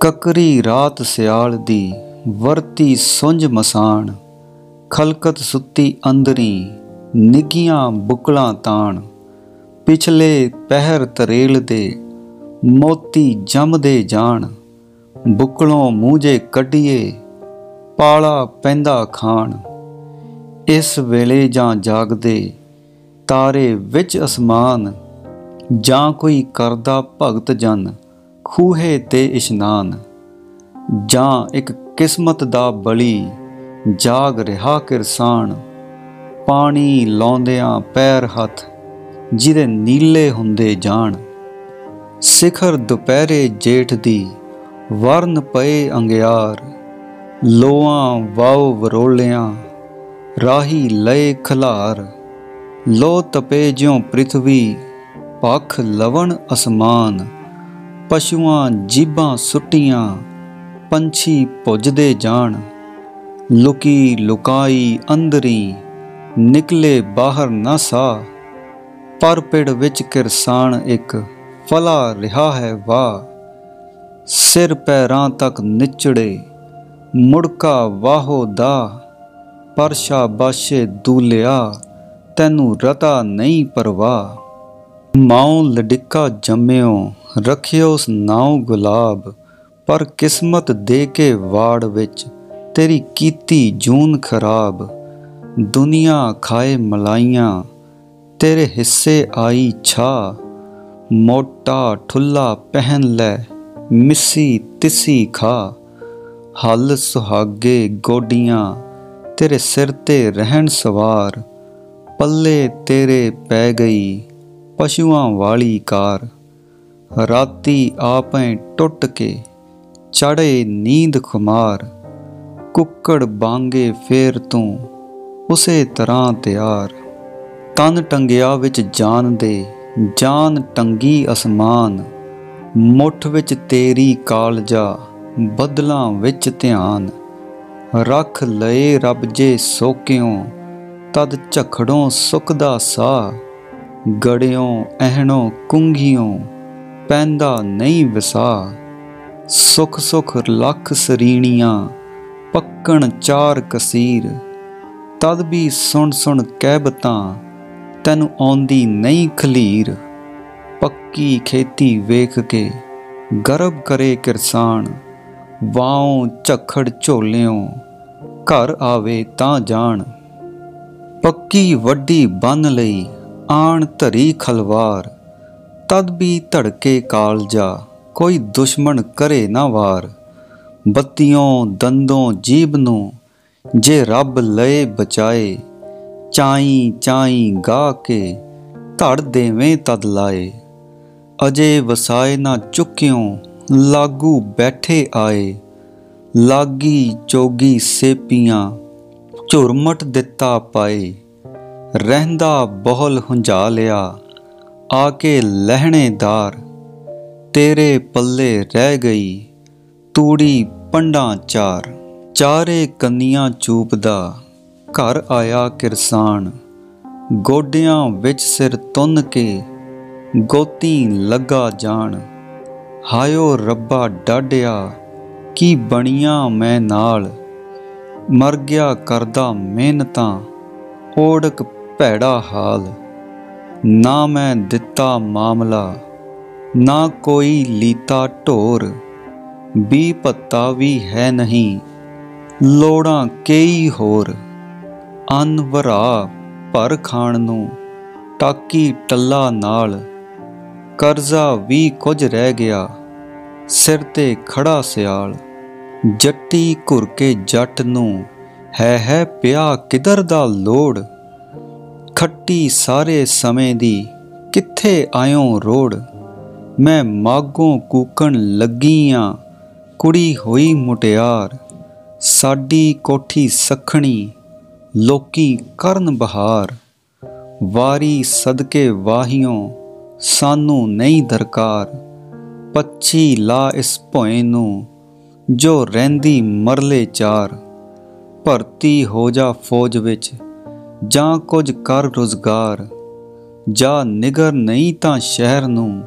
ਕਕਰੀ ਰਾਤ ਸਿਆਲ ਦੀ ਵਰਤੀ ਸੁੰਝ ਮਸਾਣ, ਖਲਕਤ ਸੁੱਤੀ ਅੰਦਰੀ ਨਿੱਗੀਆਂ ਬੁਕਲਾਂ ਤਾਣ। ਪਿਛਲੇ ਪਹਿਰ ਤਰੇਲ ਦੇ ਮੋਤੀ ਜੰਮਦੇ ਜਾਣ, ਬੁਕਲੋਂ ਮੂੰਹੇ ਕੱਢੀਏ ਪਾਲਾ ਪੈਂਦਾ ਖਾਣ। ਇਸ ਵੇਲੇ ਜਾਂ ਜਾਗਦੇ ਤਾਰੇ ਵਿੱਚ ਅਸਮਾਨ, ਜਾਂ ਕੋਈ ਕਰਦਾ ਭਗਤ ਜਨ। ਖੂਹੇ ਤੇ ਇਸ਼ਨਾਨ, ਜਾਂ ਇੱਕ ਕਿਸਮਤ ਦਾ ਬਲੀ ਜਾਗ ਰਿਹਾ ਕਿਰਸਾਨ। ਪਾਣੀ ਲਾਉਂਦਿਆਂ ਪੈਰ ਹੱਥ, ਜਿਹਦੇ ਨੀਲੇ ਹੁੰਦੇ ਜਾਣ। ਸਿਖਰ ਦੁਪਹਿਰੇ ਜੇਠ ਦੀ ਵਰਨ ਪਏ ਅੰਗਿਆਰ। ਲੋਆਂ ਵਾਉ ਵਰੋਲਿਆਂ, ਰਾਹੀ ਲਏ ਖਲਾਰ। ਲੋ ਤਪੇ ਜਿਉ ਪ੍ਰithvi ਪਖ ਲਵਣ ਅਸਮਾਨ। ਪਸ਼ੂਆਂ ਜੀਬਾਂ ਸੁੱਟੀਆਂ, ਪੰਛੀ ਪੁੱਜਦੇ ਜਾਣ। ਲੁਕੀ ਲੁਕਾਈ ਅੰਦਰੀ, ਨਿਕਲੇ ਬਾਹਰ ਨਾ ਸਾ। ਪਰ ਪਿੜ ਵਿੱਚ ਕਿਰਸਾਨ ਇੱਕ ਫਲਾ ਰਿਹਾ ਹੈ ਵਾ। ਸਿਰ ਪੈਰਾਂ ਤੱਕ ਨਿਚੜੇ, ਮੁੜਕਾ ਵਾਹੋ ਦਾ। ਪਰ ਸ਼ਾਬਾਸ਼ੇ ਦੂਲਿਆ, ਤੈਨੂੰ ਰਤਾ ਨਹੀਂ ਪਰਵਾ। ਮਾਉ ਲਡਿੱਕਾ ਜੰਮਿਓ ਰਖਿਓ ਨਾਉ ਗੁਲਾਬ, ਪਰ ਕਿਸਮਤ ਦੇ ਕੇ ਵਾੜ ਵਿੱਚ ਤੇਰੀ ਕੀਤੀ ਜੂਨ ਖਰਾਬ। ਦੁਨੀਆ ਖਾਏ ਮਲਾਈਆਂ, ਤੇਰੇ ਹਿੱਸੇ ਆਈ ਛਾ। ਮੋਟਾ ਠੁੱਲਾ ਪਹਿਨ ਲੈ, ਮਿੱਸੀ ਤਿੱਸੀ ਖਾ। ਹੱਲ ਸੁਹਾਗੇ ਗੋਡੀਆਂ, ਤੇਰੇ ਸਿਰ ਤੇ ਰਹਿਣ ਸਵਾਰ। ਪੱਲੇ ਤੇਰੇ ਪੈ ਗਈ, ਪਸ਼ੂਆਂ ਵਾਲੀ ਕਾਰ। ਰਾਤੀ ਆਪੇ ਟੁੱਟ ਕੇ ਚੜੇ ਨੀਂਦ ਖੁਮਾਰ, ਕੁੱਕੜ ਬਾਂਗੇ ਫੇਰ ਤੂੰ ਉਸੇ ਤਰ੍ਹਾਂ ਤਿਆਰ। ਤਨ ਟੰਗਿਆ ਵਿੱਚ ਜਾਨ ਦੇ, ਜਾਨ ਟੰਗੀ ਅਸਮਾਨ, ਮੁੱਠ ਵਿੱਚ ਤੇਰੀ ਕਾਲਜਾ, ਬਦਲਾਂ ਵਿੱਚ ਧਿਆਨ। ਰੱਖ ਲਏ ਰੱਬ ਜੇ ਸੋਕਿਓ, ਤਦ ਝਖੜੋਂ ਸੁੱਕਦਾ ਦਾ ਸਾ ਗੜਿਓ, ਅਹਣੋ ਕੁੰਘਿਓ ਪੈਂਦਾ ਨਹੀਂ ਵਿਸਾ। ਸੁਖ ਸੁਖ ਲੱਖ ਸਰੀਣੀਆਂ, ਪੱਕਣ ਚਾਰ ਕਸੀਰ। ਤਦ ਵੀ ਸੁਣ ਸੁਣ ਕਹਿਬਤਾਂ ਤੈਨੂੰ ਆਉਂਦੀ ਨਹੀਂ ਖਲੀਰ। ਪੱਕੀ ਖੇਤੀ ਵੇਖ ਕੇ ਗਰਬ ਕਰੇ ਕਿਰਸਾਨ। ਵਾਉ ਝਖੜ ਝੋਲਿਓ ਘਰ ਆਵੇ ਤਾਂ ਜਾਣ। ਪੱਕੀ ਵੱਡੀ ਬੰਨ ਲਈ ਆਣ ਧਰੀ ਖਲਵਾਰ। ਤਦ ਵੀ ਧੜਕੇ ਕਾਲਜਾ ਕੋਈ ਦੁਸ਼ਮਣ ਕਰੇ ਨਾ ਵਾਰ। ਬੱਤੀਆਂ ਦੰਦੋਂ ਜੀਬ ਨੂੰ, ਜੇ ਰੱਬ ਲਏ ਬਚਾਏ, ਚਾਈ ਚਾਈ ਗਾ ਕੇ ਧੜ ਦੇਵੇਂ ਤਦ ਲਾਏ। ਅਜੇ ਵਸਾਏ ਨਾ ਚੁੱਕਿਓ, ਲਾਗੂ ਬੈਠੇ ਆਏ। ਲਾਗੀ ਚੋਗੀ ਸੇਪੀਆਂ ਝੁਰਮਟ ਦਿੱਤਾ ਪਾਏ। ਰਹਿੰਦਾ ਬਹੁਲ ਹੁੰਝਾ ਲਿਆ ਆ ਕੇ ਲਹਿਣੇਦਾਰ ਤੇਰੇ ਪੱਲੇ ਰਹਿ ਗਈ ਤੂੜੀ ਪੰਡਾਂ ਚਾਰ। ਚਾਰੇ ਕੰਨੀਆਂ ਚੂਪਦਾ, ਘਰ ਆਇਆ ਕਿਰਸਾਨ। ਗੋਡਿਆਂ ਵਿੱਚ ਸਿਰ ਤੁੰਨ ਕੇ ਗੋਤੀ ਲੱਗਾ ਜਾਣ। ਹਾਇਓ ਰੱਬਾ ਡਾਡਿਆ ਕੀ ਬਣੀਆਂ ਮੈਂ ਨਾਲ? ਮਰ ਗਿਆ ਕਰਦਾ ਮਿਹਨਤਾਂ, ਓੜਕ ਭੈੜਾ ਹਾਲ। ਨਾ ਮੈਂ ਦਿੱਤਾ ਮਾਮਲਾ, ਨਾ ਕੋਈ ਲੀਤਾ ਢੋਰ। ਵੀ ਪੱਤਾ ਵੀ ਹੈ ਨਹੀਂ, ਲੋੜਾਂ ਕਈ ਹੋਰ। ਅਨ ਭਰ ਖਾਣ ਨੂੰ, ਟਾਕੀ ਟੱਲਾ ਨਾਲ। ਕਰਜ਼ਾ ਵੀ ਕੁਝ ਰਹਿ ਗਿਆ, ਸਿਰ ਤੇ ਖੜਾ ਸਿਆਲ। ਜੱਟੀ ਘੁਰ ਕੇ ਜੱਟ ਨੂੰ, ਹੈ ਹੈ ਪਿਆ ਕਿਧਰ ਦਾ ਲੋੜ? ਖੱਟੀ ਸਾਰੇ ਸਮੇਂ ਦੀ ਕਿੱਥੇ ਆਇਓ ਰੋੜ? ਮੈਂ ਮਾਗੋਂ ਕੂਕਣ ਲੱਗੀ ਲੱਗੀਆਂ ਕੁੜੀ ਹੋਈ ਮੁਟਿਆਰ। ਸਾਡੀ ਕੋਠੀ ਸਖਣੀ, ਲੋਕੀ ਕਰਨ ਬਹਾਰ। ਵਾਰੀ ਸਦਕੇ ਵਾਹੀਓ, ਸਾਨੂੰ ਨਹੀਂ ਦਰਕਾਰ। ਪੱਛੀ ਲਾ ਇਸ ਭੋਏ ਨੂੰ, ਜੋ ਰਹਿੰਦੀ ਮਰਲੇ ਚਾਰ। ਭਰਤੀ ਹੋ ਜਾ ਫੌਜ ਵਿੱਚ ਜਾਂ ਕੁਝ ਕਰ ਰੋਜ਼ਗਾਰ, ਜਾਂ ਨਿਗਰ ਨਹੀਂ ਤਾਂ ਸ਼ਹਿਰ ਨੂੰ,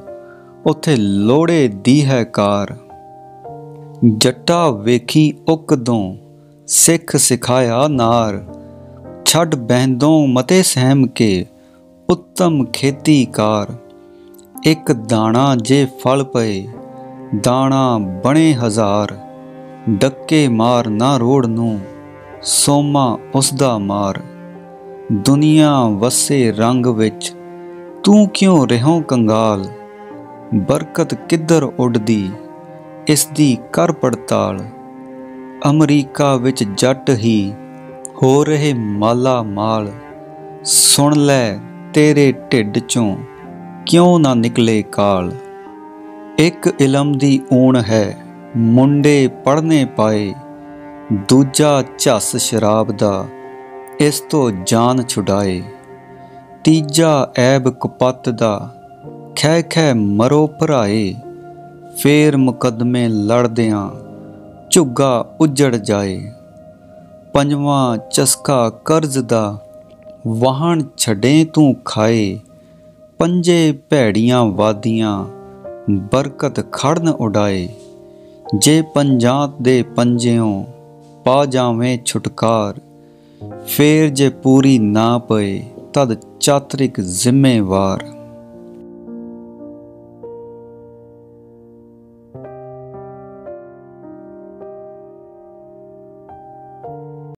ਉਥੇ ਲੋੜੇ ਦੀ ਹੈ ਕਾਰ। ਜੱਟਾ ਵੇਖੀ ਉਕਦੋਂ ਸਿੱਖ ਸਿਖਾਇਆ ਨਾਰ। ਛੱਡ ਬਹਿੰਦੋਂ ਮਤੇ ਸਹਿਮ ਕੇ ਉੱਤਮ ਖੇਤੀ ਕਾਰ। ਇੱਕ ਦਾਣਾ ਜੇ ਫਲ ਪਏ, ਦਾਣਾ ਬਣੇ ਹਜ਼ਾਰ। ਡੱਕੇ ਮਾਰ ਨਾ ਰੋੜ ਨੂੰ, ਸੋਮਾ ਉਸ ਦਾ ਮਾਰ। ਦੁਨੀਆ ਵਸੇ ਰੰਗ ਵਿੱਚ, ਤੂੰ ਕਿਉਂ ਰਹੋ ਕੰਗਾਲ? ਬਰਕਤ ਕਿੱਧਰ ਉੱਡਦੀ ਇਸ ਦੀ ਕਰ ਪੜਤਾਲ? ਅਮਰੀਕਾ ਵਿੱਚ ਜੱਟ ਹੀ ਹੋ ਰਹੇ ਮਾਲਾ ਮਾਲ। ਸੁਣ ਲੈ ਤੇਰੇ ਢਿੱਡ ਚੋਂ ਕਿਉਂ ਨਾ ਨਿਕਲੇ ਕਾਲ? ਇੱਕ ਇਲਮ ਦੀ ਊਣ ਹੈ, ਮੁੰਡੇ ਪੜਨੇ ਪਾਏ, ਦੂਜਾ ਝੱਸ ਸ਼ਰਾਬ ਦਾ। ਇਸ ਤੋਂ ਜਾਨ ਛੁਡਾਏ। ਤੀਜਾ ਐਬ ਕੁਪੱਤ ਦਾ ਖੈ ਖੈ ਮਰੋ ਭਰਾਏ। ਫੇਰ ਮੁਕਦਮੇ ਲੜਦਿਆਂ ਝੁੱਗਾ ਉੱਜੜ ਜਾਏ। ਪੰਜਵਾਂ ਚਸਕਾ ਕਰਜ਼ ਦਾ ਵਾਹਣ ਛੱਡੇ ਤੂੰ ਖਾਏ। ਪੰਜੇ ਭੈੜੀਆਂ ਵਾਦੀਆਂ ਬਰਕਤ ਖੜਨ ਉਡਾਏ। ਜੇ ਪੰਜਾਂ ਦੇ ਪੰਜਿਓਂ ਪਾ ਜਾਵੇਂ ਛੁਟਕਾਰ ਫੇਰ ਜੇ ਪੂਰੀ ਨਾ ਪਏ ਤਦ ਚਾਤਰਿਕ ਜ਼ਿੰਮੇਵਾਰ।